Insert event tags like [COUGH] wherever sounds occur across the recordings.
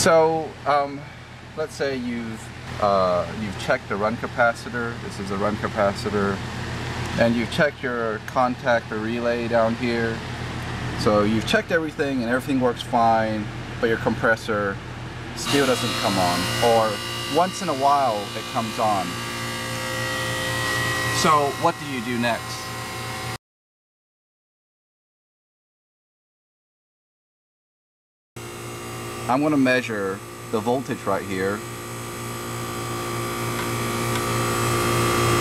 So, um, let's say you've uh, you've checked the run capacitor. This is a run capacitor, and you've checked your contactor relay down here. So you've checked everything, and everything works fine, but your compressor still doesn't come on, or once in a while it comes on. So what do you do next? I'm going to measure the voltage right here.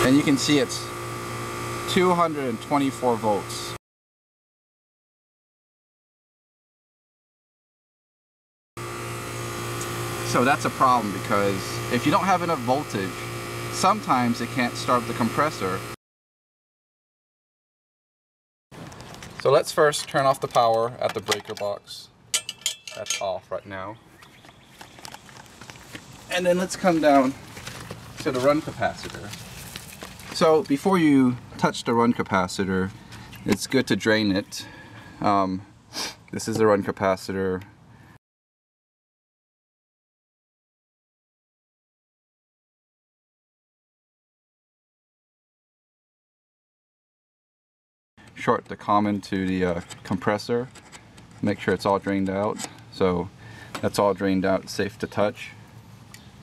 And you can see it's 224 volts. So that's a problem because if you don't have enough voltage, sometimes it can't start the compressor. So let's first turn off the power at the breaker box. That's off right now. And then let's come down to the run capacitor. So before you touch the run capacitor, it's good to drain it. Um, this is the run capacitor. Short the common to the uh, compressor. Make sure it's all drained out. So that's all drained out, safe to touch.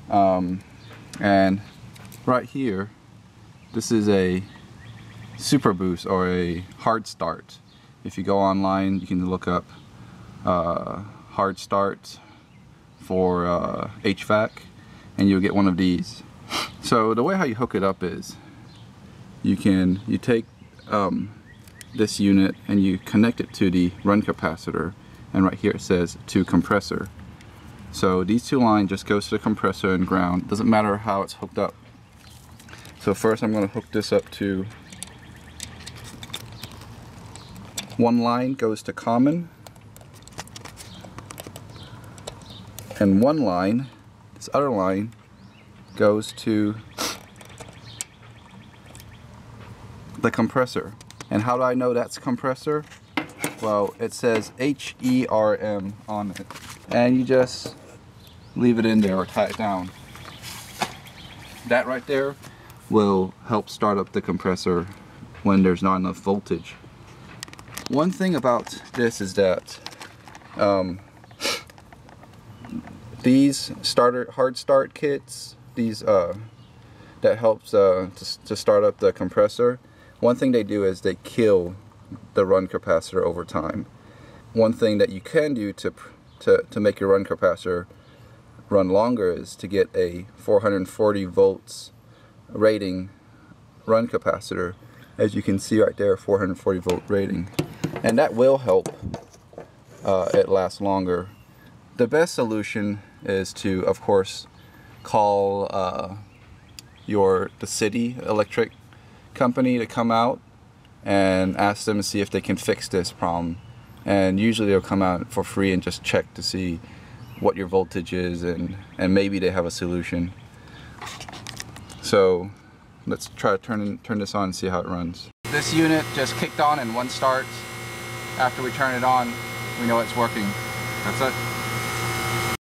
Um, and right here, this is a super boost or a hard start. If you go online, you can look up uh, hard start for uh, HVAC and you'll get one of these. [LAUGHS] So the way how you hook it up is you can you take um, this unit and you connect it to the run capacitor and right here it says to compressor. So these two lines just goes to the compressor and ground. Doesn't matter how it's hooked up. So first I'm going to hook this up to one line goes to common. And one line this other line goes to the compressor. And how do I know that's compressor? Well, it says H-E-R-M on it. And you just leave it in there or tie it down. That right there will help start up the compressor when there's not enough voltage. One thing about this is that um, these starter hard start kits, these uh, that helps uh, to, to start up the compressor, one thing they do is they kill the run capacitor over time. One thing that you can do to, to, to make your run capacitor run longer is to get a 440 volts rating run capacitor. As you can see right there, 440 volt rating. And that will help uh, it last longer. The best solution is to, of course, call uh, your the city electric company to come out and ask them to see if they can fix this problem. And usually they'll come out for free and just check to see what your voltage is and, and maybe they have a solution. So let's try to turn, turn this on and see how it runs. This unit just kicked on in one start. After we turn it on, we know it's working. That's it.